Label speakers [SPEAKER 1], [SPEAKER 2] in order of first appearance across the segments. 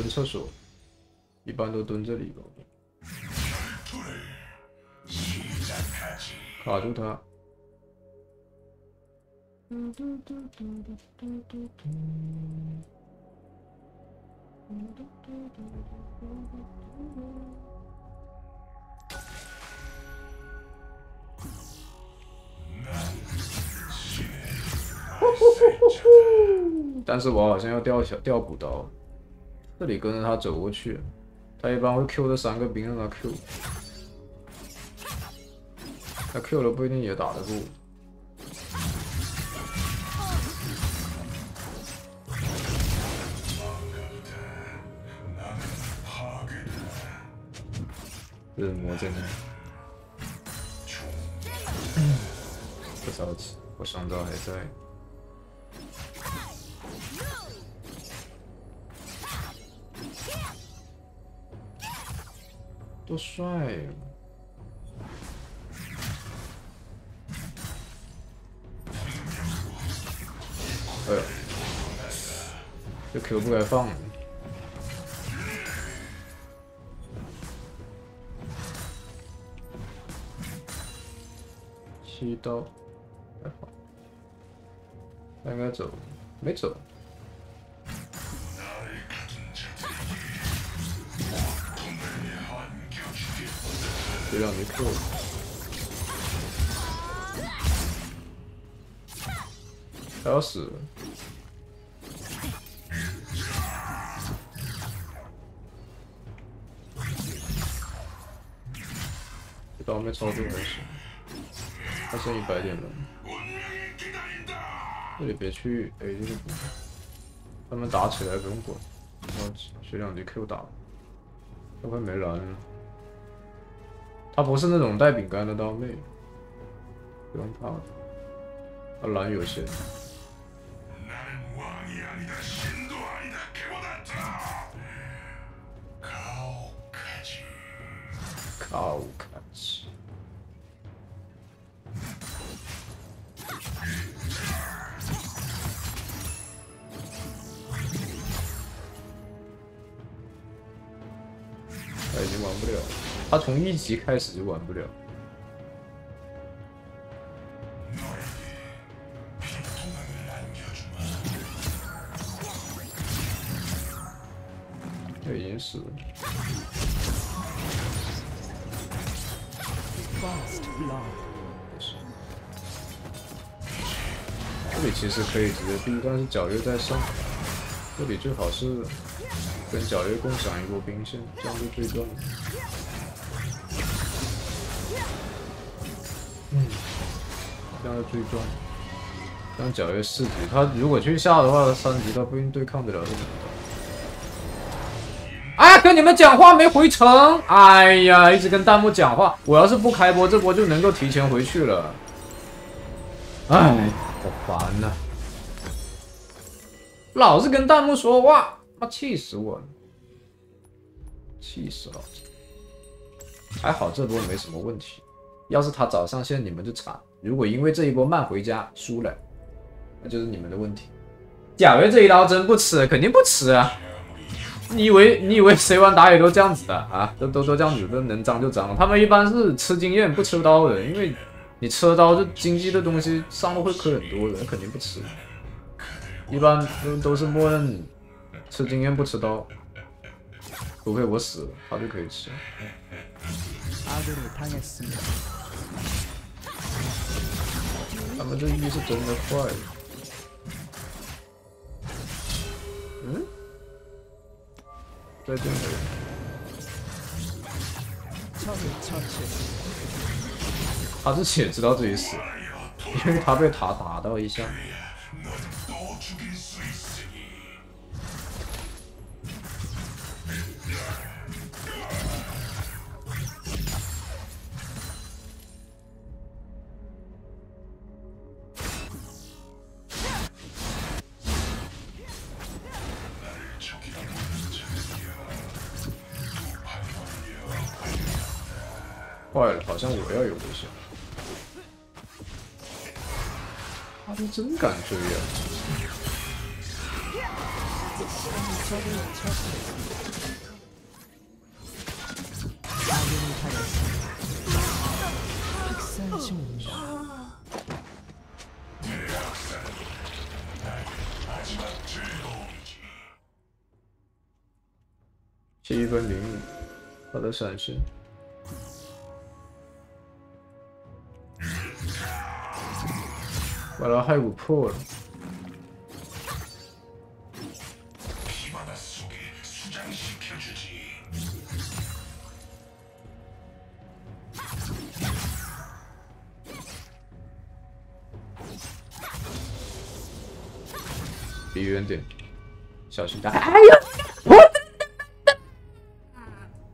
[SPEAKER 1] 蹲厕所，一般都蹲这里吧。卡住他。但是我好像要掉小掉补刀，这里跟着他走过去，他一般会 Q 这三个兵让他 Q，他 Q 了不一定也打得过。这是魔剑，不着急，我双刀还在。多帅！哎呦，这 Q 不该放。七刀，还好，他应该走，没走。别让你扣，他要死！这刀没操作还行，还剩一百点了。这里别去 A 这个，他们打起来不用管，着急，学两级 Q 打，都快没蓝。他不是那种带饼干的刀妹，不用怕，他蓝有限。靠不了。他从一级开始就玩不了，这已经死了。这里其实可以直接逼，但是皎月在上，这里最好是跟皎月共享一波兵线，这样就最赚。嗯这样最重，这样皎月四级，他如果去下的话，他三级他不一定对抗得了这个。哎，跟你们讲话没回城，哎呀，一直跟弹幕讲话，我要是不开播，这波就能够提前回去了。哎，好烦呐！老是跟弹幕说话，妈气死我了，气死了！还好这波没什么问题，要是他早上线，你们就惨。如果因为这一波慢回家输了，那就是你们的问题。皎月这一刀真不吃，肯定不吃啊！你以为你以为谁玩打野都这样子的啊？都都都这样子，都能脏就脏。他们一般是吃经验不吃刀的，因为你吃了刀就经济的东西上路会亏很多的，肯定不吃。一般都都是默认吃经验不吃刀，除非我死了，他就可以吃。他们这一是真的快，嗯，在这里，他之前知道自己死，因为他被塔打到一下。坏了，好像我要有危险。他都真敢追啊！三九五七分零五，好的闪现。把他骸骨破了。离远点，小心点！哎呀，我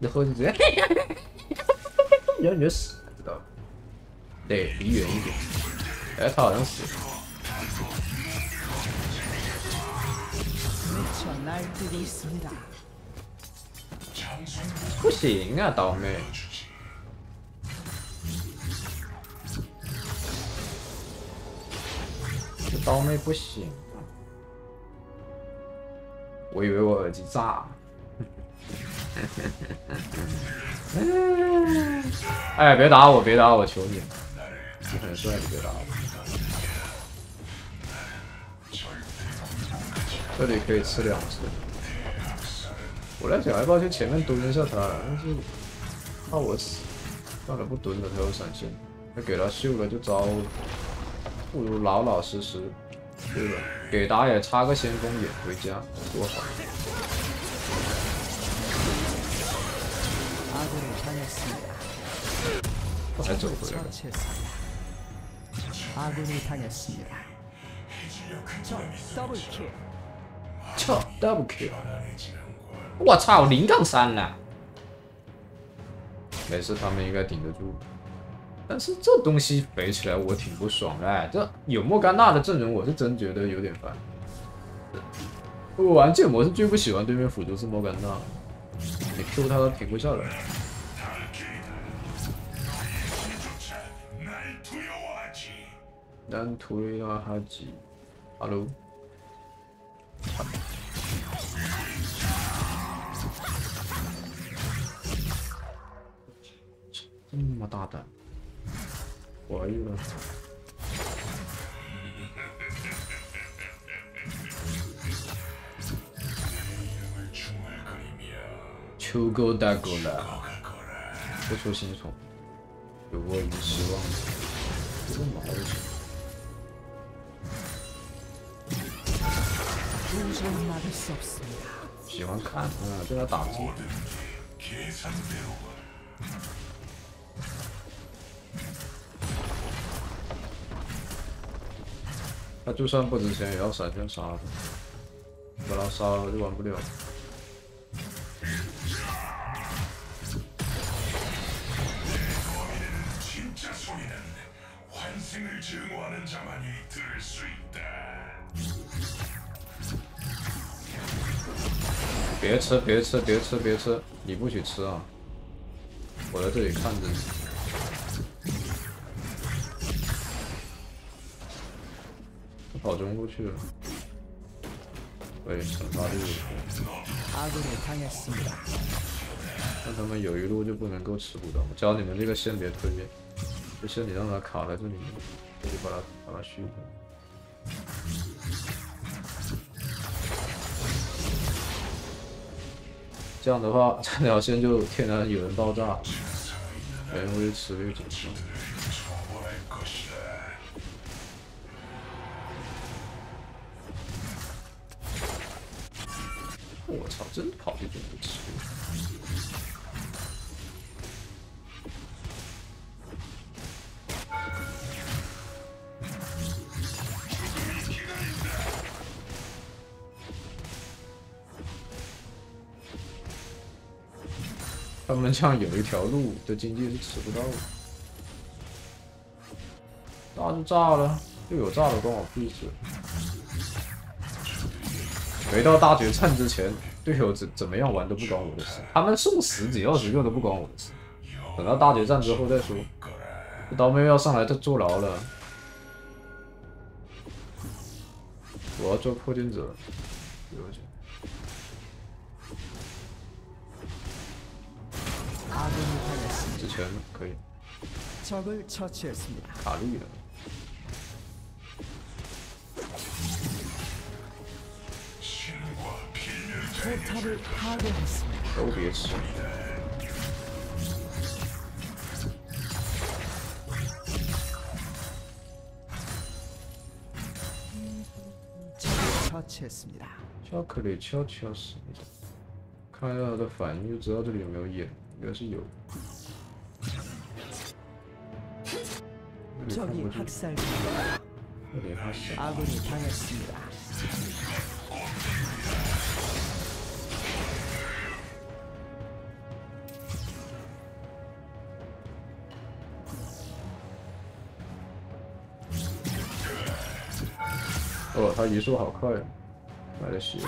[SPEAKER 1] 这猴子直接，要你死，知道对，离远一点。哎，他好像死了。不行啊，倒霉！这倒霉不行。我以为我耳机炸了。哎，别打我，别打我，求你！你很帅，你别打我。这里可以吃两次。我在想要不要去前面蹲一下他，但是怕我死。算了，不蹲了，他有闪现。那给他秀了就糟，不如老老实实。对吧？给打野插个先锋眼回家多好。还走回来了。操，double kill！我操，零杠三了。没事，他们应该顶得住。但是这东西肥起来我挺不爽哎，这有莫甘娜的阵容我是真觉得有点烦。我玩剑魔是最不喜欢对面辅助是莫甘娜，你 Q 他都停不下来。南推啊哈吉，Hello。么大胆！怀疑了。秋狗大狗了，不出新宠，有过于失望。这个毛子。喜欢看，嗯，在那打字。他就算不值钱，也要闪现杀的，把他杀了就玩不了。别吃，别吃，别吃，别吃！你不许吃啊！我在这里看着你。跑中路去了，喂，惩罚这个。那他们有一路就不能够吃不到，教你们这个线别推，就线你让他卡在这里面，我就把它把它续这样的话，这条线就天然有人爆炸，没人会吃这个主他们这样有一条路的经济是吃不到的。炸就炸了，又有炸的关我屁事。没到大决战之前，队友怎怎么样玩都不关我的事。他们送十几二十个都不关我的事。等到大决战之后再说。这刀妹要上来，就坐牢了。我要做破镜者。 之前可以。卡绿了。 포탑을 파괴했습니다. 都别吃。巧克力悄悄死，看一下他的反应就知道这里有没有眼，应该是有。 这里학살这里학살아군이당했습니다哦，他移速好快，买了血。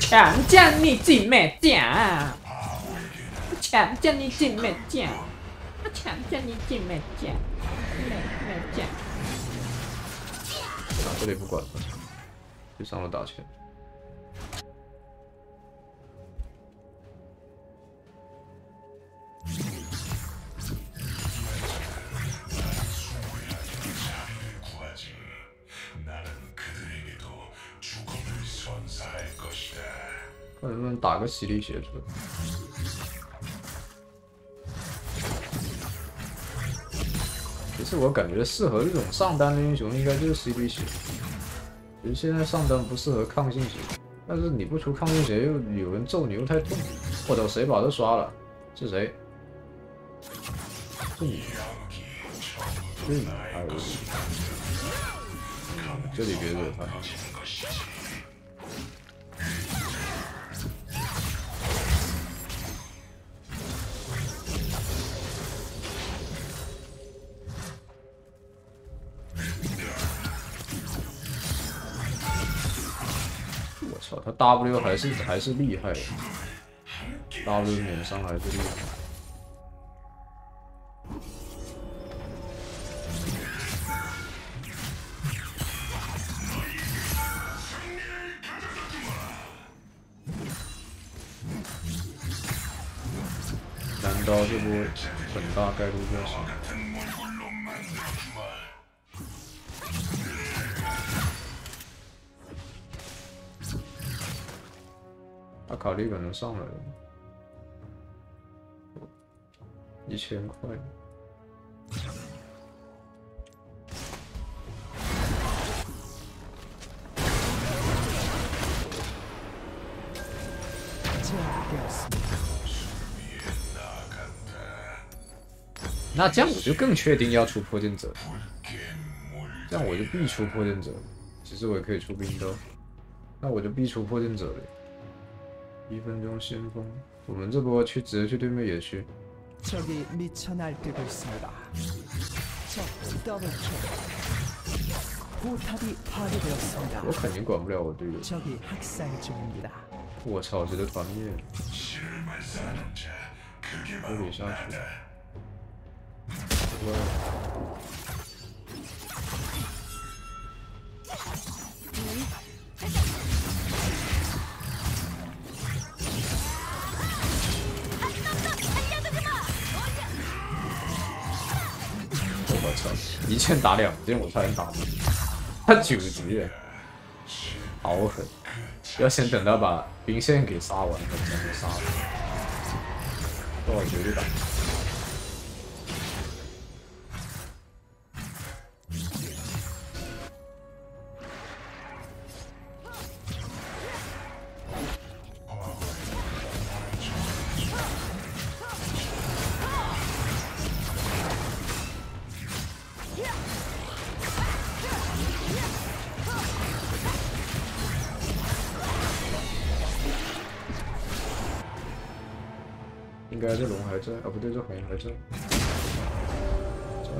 [SPEAKER 1] 强将你进灭将，强将你进灭将，强将你进灭将，灭灭将。这里不管了，就上了打钱。打个洗礼血出来。其实我感觉适合这种上单的英雄应该就是 C D 血。其实现在上单不适合抗性血，但是你不出抗性血又有人揍你又太痛。或者谁把这刷了？是谁？是你？是你？还有这里别惹他。他 W 还是还是厉害，W 免伤还是厉害。难道这波很大概率要死？卡丽可能上来了，一千块。那这样我就更确定要出破剑者，这样我就必出破剑者。其实我也可以出冰刀，那我就必出破剑者了。一分钟先锋，我们这波去直接去对面野区。이미쳐날뛰고있습니다적더블킬포탑이파괴되었습니我肯定管不了我队友。니다我操，这个团灭！不比下去。一剑打两剑，我才能打他九级，好狠！要先等他把兵线给杀完，才能杀。我绝对打。这龙还在，啊不对，这红还在。在。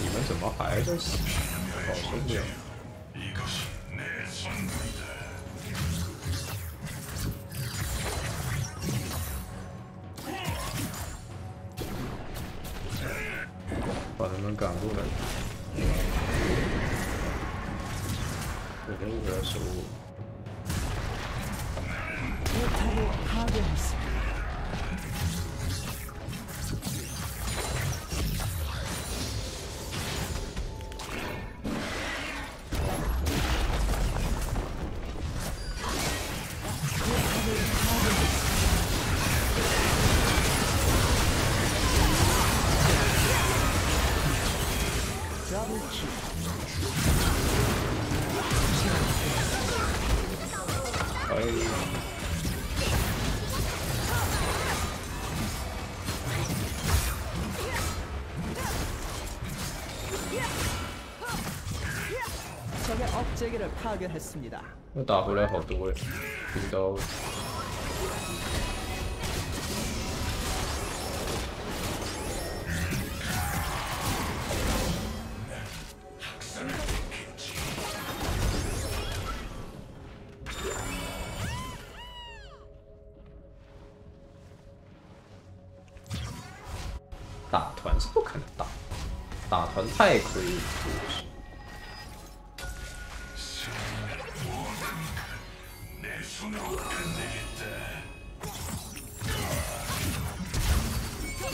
[SPEAKER 1] 你们怎么还在死？好受不了。能赶过来。我任务要收。 아이.
[SPEAKER 2] 적의 억제기를 파괴했습니다.
[SPEAKER 1] 又打回来好多哎，冰刀。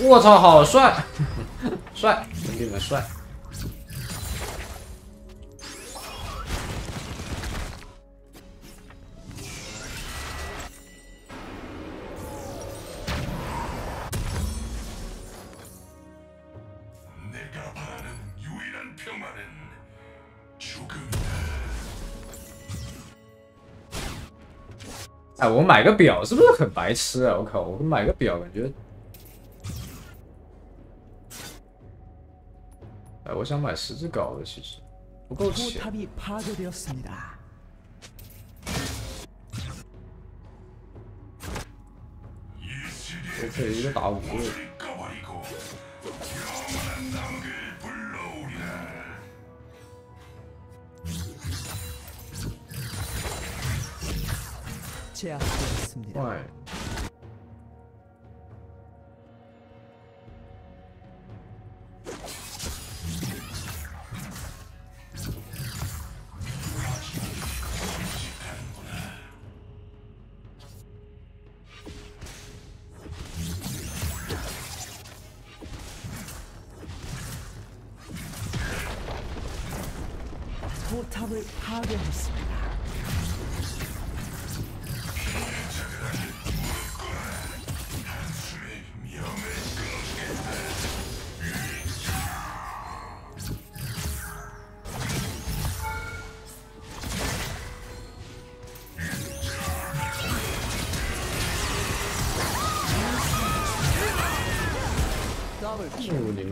[SPEAKER 1] 我操，好帅，帅，兄弟们帅！哎，我买个表是不是很白痴啊？我靠，我买个表感觉……哎，我想买十字镐的，其实不够钱。可以一个打五个。
[SPEAKER 2] 제압되었습니다.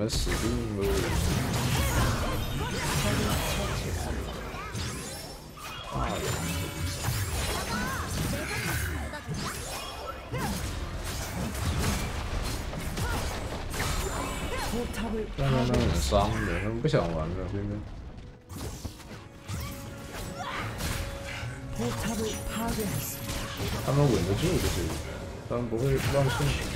[SPEAKER 1] 死定了！他们很伤的，他们不想玩了，
[SPEAKER 2] 对面。
[SPEAKER 1] 他们稳得住这是，他们不会乱送。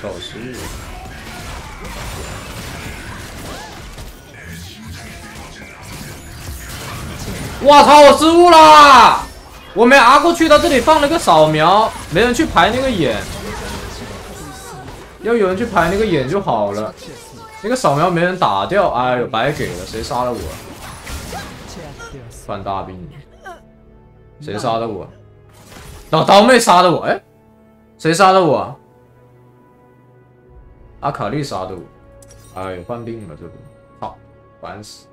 [SPEAKER 1] 手势。我操，我失误了，我没 r 过去，他这里放了个扫描，没人去排那个眼。要有人去排那个眼就好了。那个扫描没人打掉，哎呦，白给了，谁杀了我？犯大病。谁杀的我？刀刀妹杀的我，哎，谁杀的我？阿卡丽杀的我，哎，犯病了这不，操，烦死！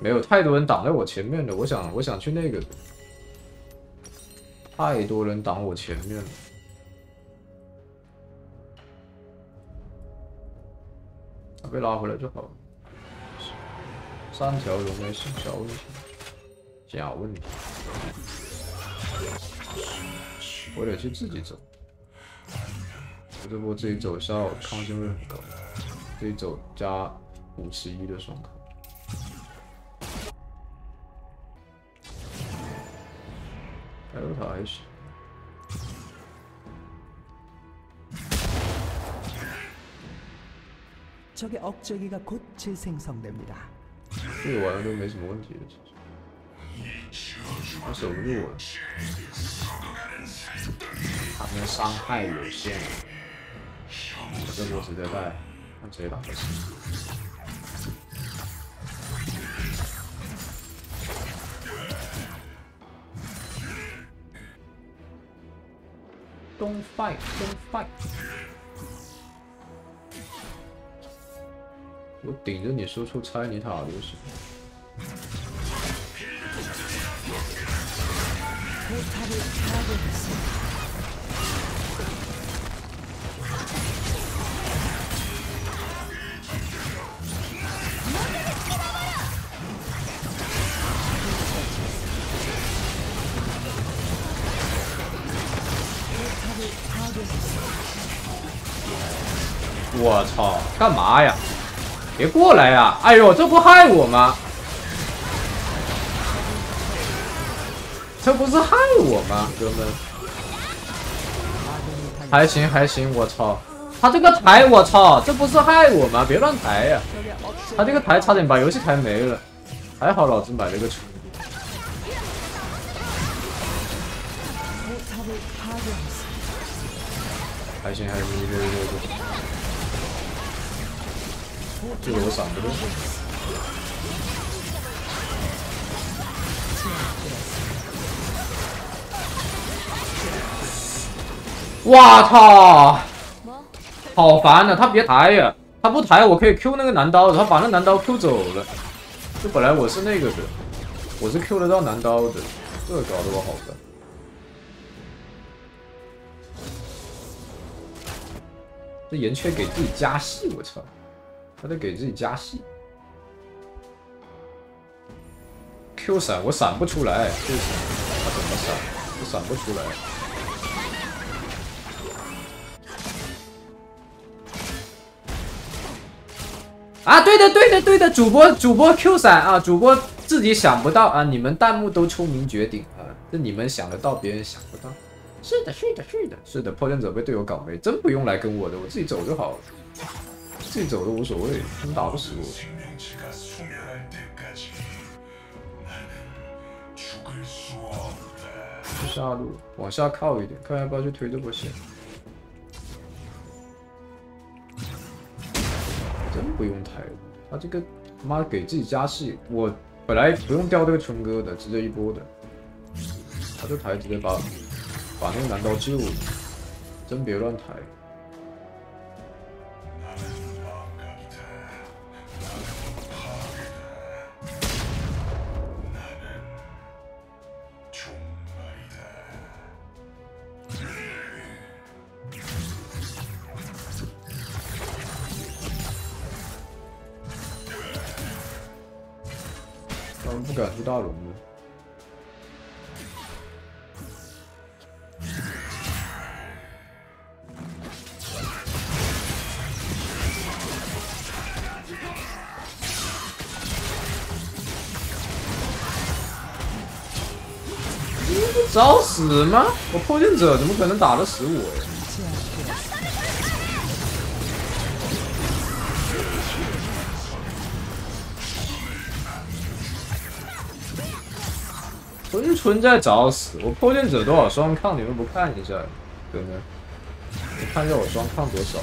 [SPEAKER 1] 没有太多人挡在我前面的，我想我想去那个，太多人挡我前面了。被拉回来就好了，三条龙没事，小问题，假问题，我得去自己走。我这波自己走下，我抗性会很高，自己走加五十一的双抗。还有他还行。
[SPEAKER 2] 적의 억제기가 곧 재생성됩니다.
[SPEAKER 1] 这个玩的都没什么问题的，其实他守不住我，他们伤害有限， 我这波直接带，看谁打得死。Don't fight, don't fight。我顶着你输出拆你塔就行。我操，干嘛呀？别过来呀！哎呦，这不害我吗？这不是害我吗，哥们？还行还行，我操！他这个台，我操，这不是害我吗？别乱抬呀！他这个台差点把游戏抬没了，还好老子买了个
[SPEAKER 2] 球。
[SPEAKER 1] 还行还行，一个一个一个。这个我闪不动。哇操！好烦呐、他别抬呀、他不抬我可以 Q 那个男刀的，他把那男刀 Q 走了。就本来我是那个的，我是 Q 得到男刀的，这搞得我好烦。这岩雀给自己加戏，我操！他在给自己加戏。Q 闪我闪不出来，Q 闪他怎么闪？我闪不出来。啊，对的，对的，对的，主播主播 Q 闪啊，主播自己想不到啊，你们弹幕都聪明绝顶啊，这你们想得到，别人想不到。是的，是的，是的，是的，破阵者被队友搞没，真不用来跟我的，我自己走就好了，自己走都无所谓，他们打不死我。下路往下靠一点，看要不要去推这波线。真不用抬，他这个妈给自己加戏，我本来不用掉这个春哥的，直接一波的，他就抬直接把。把那个男刀救了，真别乱抬。找死吗？我破剑者怎么可能打得死我？纯纯在找死！我破剑者多少双抗？你们不看一下？等等，你看一下我双抗多少？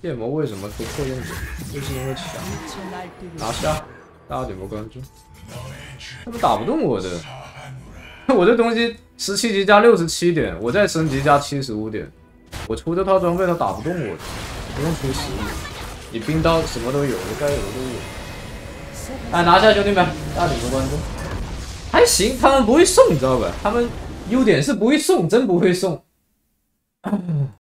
[SPEAKER 1] 夜魔为什么出破剑者？就是因为强！拿下！大家点个关注。他们打不动我的，我这东西十七级加六十七点，我再升级加七十五点，我出这套装备他打不动我，不用出十五，你冰刀什么都有，该有的都有。哎，拿下兄弟们，大家点个关注。还行，他们不会送，你知道吧？他们优点是不会送，真不会送。